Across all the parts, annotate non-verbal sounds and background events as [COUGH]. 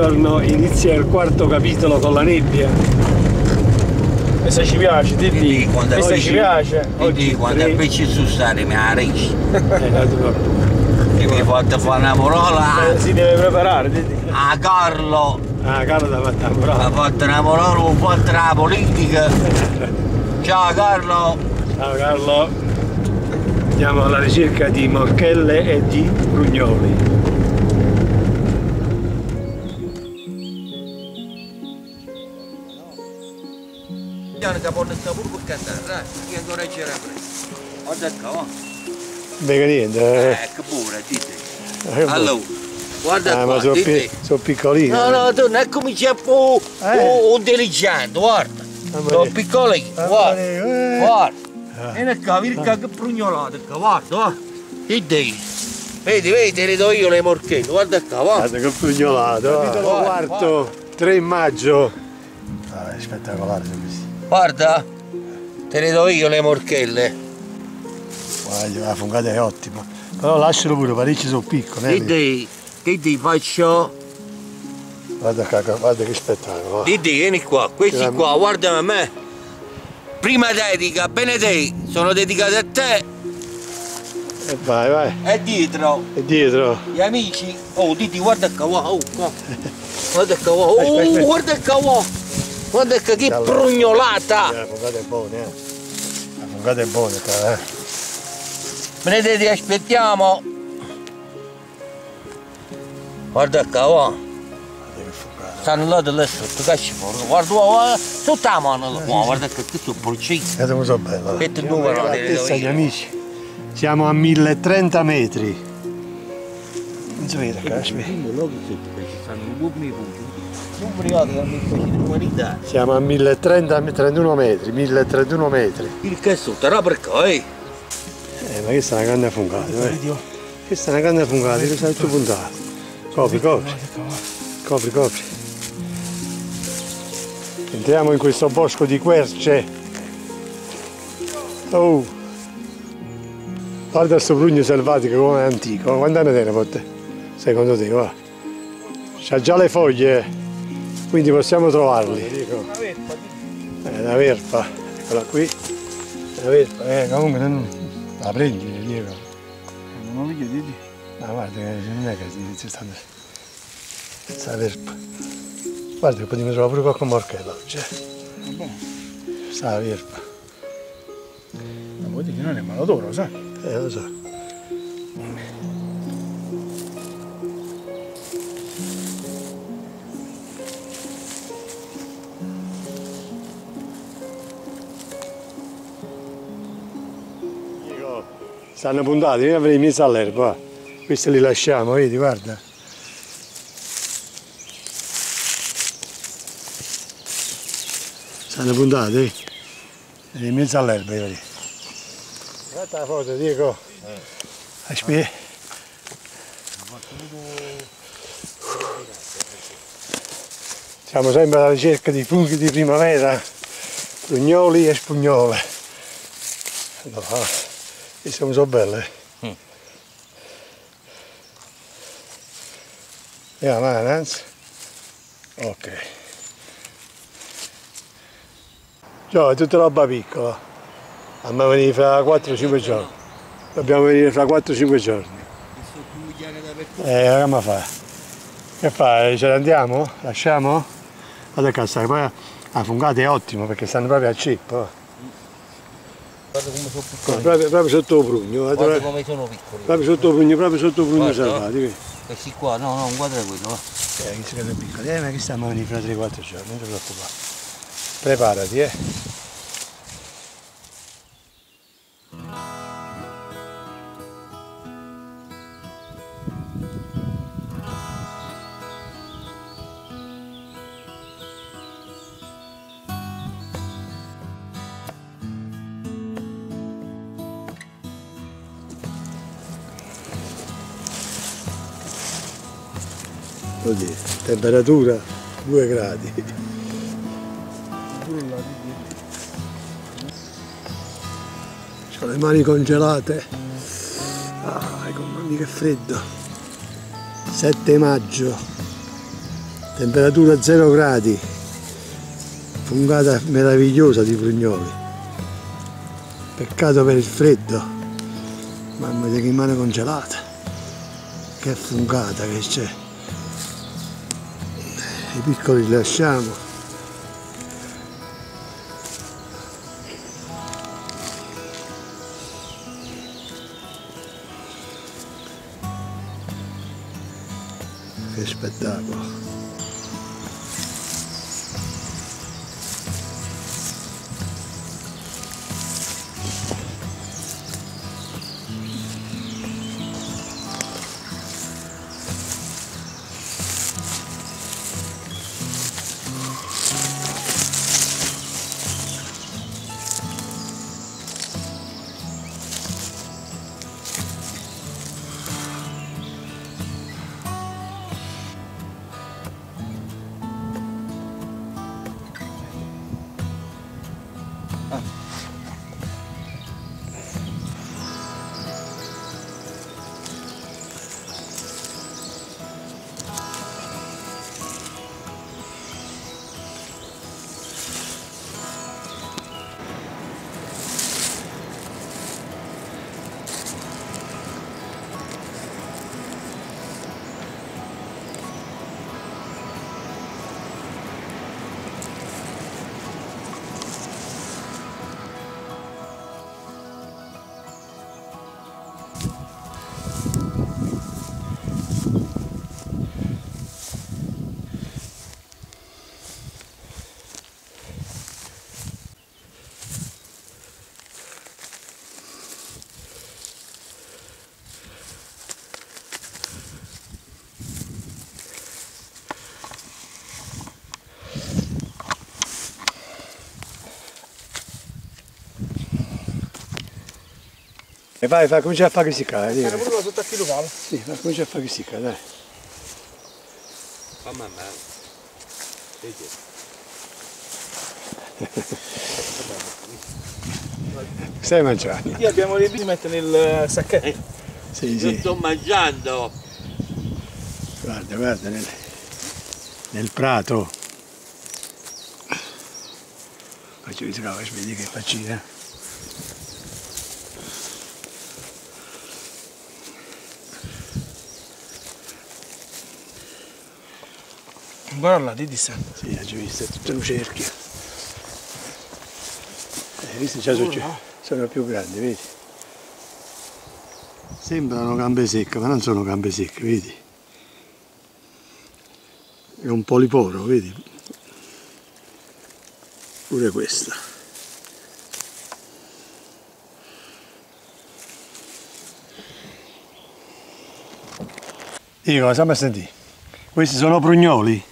giorno inizia il quarto capitolo con la nebbia. Questa ci piace, ti dico. Questa oggi- ci piace. Quindi quando invece su stare mi arresti. Eh, naturalmente. Che mi hai fatto fare una parola Eh, si deve preparare, ti dico. a Carlo. Ah, Carlo da fatta Mi ha bravo. fatto una parola, ho fatto la politica. Ciao Carlo. Ciao Carlo. Andiamo alla ricerca di morchelle e di brugnoli. Sta pure per cantare, dai, che ancora c'era preso. Guarda qua, va. Mica niente. eh. Eh, che pure, dite. Eh, Allora, guarda Ah, qua, ma sono, pi- sono piccolini. No, no, tu non è come c'è un, Eh. un, un diligente, guarda. Sono piccoli, guarda. eh. Guarda. Vieni qua, vieni qua che prugnolata qua, guarda, va. Che dei? Vedi, vedi, te le do io le morchette, guarda qua, va. Guarda che pugnolato. Capitolo Capitolo quarto, quarto, 3 maggio. Ah, è spettacolare. Guarda, te le do io le morchelle. Guarda, la fungata è ottima. Però lascialo pure, parecchi sono piccoli. Eh. Che dei faccio? Guarda, qua, guarda che spettacolo. Didi, vieni qua, questi qua, guarda a me. Prima dedica, bene te, sono dedicati a te E vai, vai. e dietro E dietro. gli amici. Oh, Didi, guarda qua, oh, qua. [LAUGHS] Guarda qua, oh, Aspetta, aspetta. guarda qua. Guarda che Allora. prugnolata. La fungata è buona, eh. La fungata è buona, eh. Venite, ti aspettiamo. Guarda qua, va. Guarda che fungata. Stanno là da là sotto, che ci fanno? Guarda, guarda, sotto la mano, là, guarda che questo è porcino. Guarda come sono bello. Che te numero agli io. amici. Siamo a 1030 metri. Non si vede, caspita. Siamo a 1030, 31 metri, 1031 metri. Il che è sotto, era per qua, eh. Ma questa è una canna fungata, eh. Questa è una canna fungata, che sai tutto puntato. Copri, copri. Copri, copri. Entriamo in questo bosco di querce. Oh! Guarda sto prugno selvatico come è antico. Quanti anni te? Secondo te, va? C'ha già le foglie, quindi possiamo trovarli. È una verpa, eccola qui. È una verpa, eh, comunque non la prendi, Diego. Non lo chiedi, Ma guarda che non è che si- stanno. Questa verpa. Guarda che potremmo trovare pure qualche morchella oggi. eh. Questa verpa. Ma vuoi dire che non è malodoro, sai? Eh, lo so. Stanno puntati, io avrei messo all'erba. Questi li lasciamo, vedi, guarda. Stanno puntati, eh? in mezzo all'erba, vedi. Guarda la foto, Diego. Aspetta. Siamo sempre alla ricerca di funghi di primavera, prugnoli e spugnole. Allora, queste sono belle. Mm. Andiamo avanti. Ok. Ciao, è tutta roba piccola. A me venire fra 4-5 giorni. Dobbiamo venire fra 4-5 giorni. Eh, come fa? Che fa? Ce ne andiamo? Lasciamo? Guarda che sta, poi la fungata è ottima perché stanno proprio a chip. Guarda come sono piccoli. Proprio, proprio sotto il prugno, guarda, Guarda proprio, come sono piccoli. proprio sotto il prugno, proprio sotto il prugno Guarda. salvati. Questi qua, no, no, guarda quello, va. Eh, che vede piccoli, eh, ma che stiamo a venire fra 3-4 giorni, non ti preoccupare. Preparati, eh. Così, temperatura 2 gradi. Ho le mani congelate. Ah, mia che freddo. 7 maggio temperatura 0 gradi fungata meravigliosa di prugnoli peccato per il freddo mamma mia che rimane congelata che fungata che c'è i piccoli li lasciamo. Che spettacolo vai, vai, comincia a fare risicare, dai. pure là sotto a chilo palo. Sì, vai, comincia a fare risicare, dai. Fammi a me. Vedi? [LAUGHS] Stai mangiando? Qui abbiamo le bini mette nel sacchetto. Sì, Io sì. sto mangiando. Guarda, guarda, nel, nel prato. Faccio vedi che faccina. Guarda là, di disse. Sì, hai già visto, è tutto un cerchio. Eh, visto già sono, sono più grandi, vedi? Sembrano gambe secche, ma non sono gambe secche, vedi? È un poliporo, vedi? Pure questa. Dico, stiamo a sentire. Questi sono prugnoli.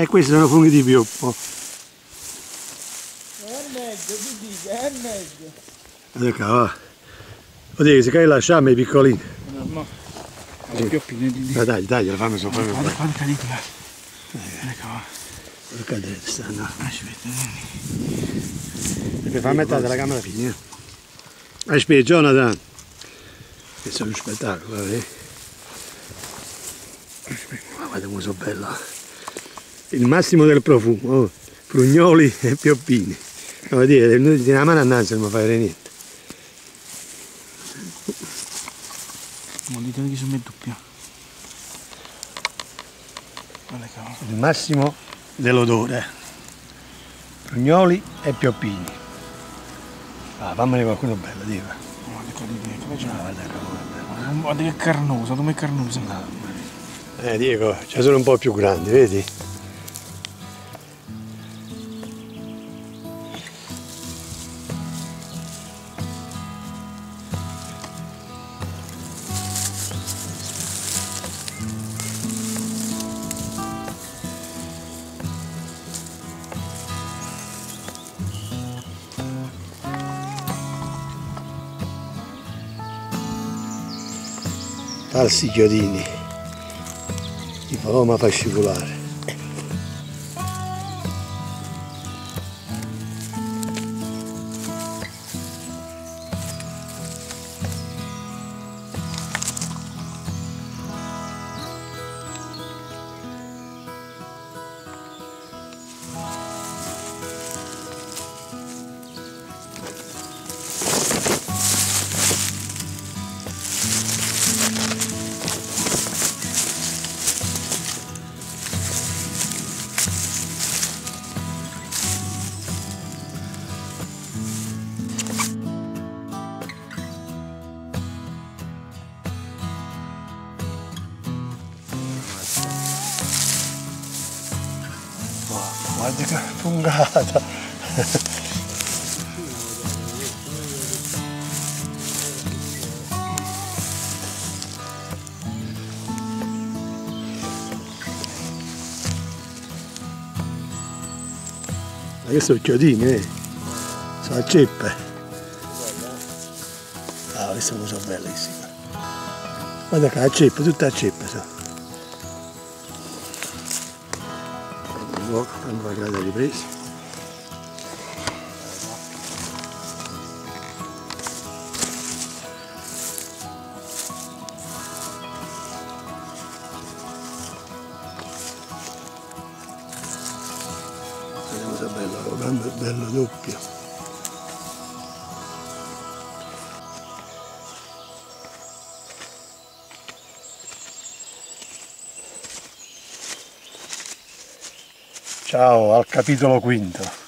E questi sono funghi di pioppo. È meglio, ti dico, è meglio. Guarda qua, va. Oddio, se cade lasciamo i piccolini. No, le pioppine di di. Ma dai, dai, la fammi sopra per Guarda fare. qua, cadete là. Ecco, va. Cadete, stanno. Aspetta, Per far mettere la camera fine. Aspetta, Jonathan. Questo è uno spettacolo, eh. Guarda come sono bella. Il massimo del profumo, oh. prugnoli [LAUGHS] e pioppini. Vuol dire, noi di una mano annanzi non mi fare niente. Ma dite che sono doppia. Il massimo dell'odore. Prugnoli e pioppini. Ah, fammene qualcuno bello, dica. Guarda qua di te, come c'è? Ah, guarda, guarda. Guarda che carnosa, come è carnosa. Eh Diego, ce sono un po' più grandi, vedi? Falsi chiodini. di paloma fascicolare. Guarda che fungata! Ma che sono chiodini, eh? Sono ceppe. Ah, queste sono bellissime. Guarda che la ceppa, tutta a ceppa, so. Fuoco, fanno la ripresa. Vediamo se è bello, bello, bello doppio. Ciao al capitolo quinto.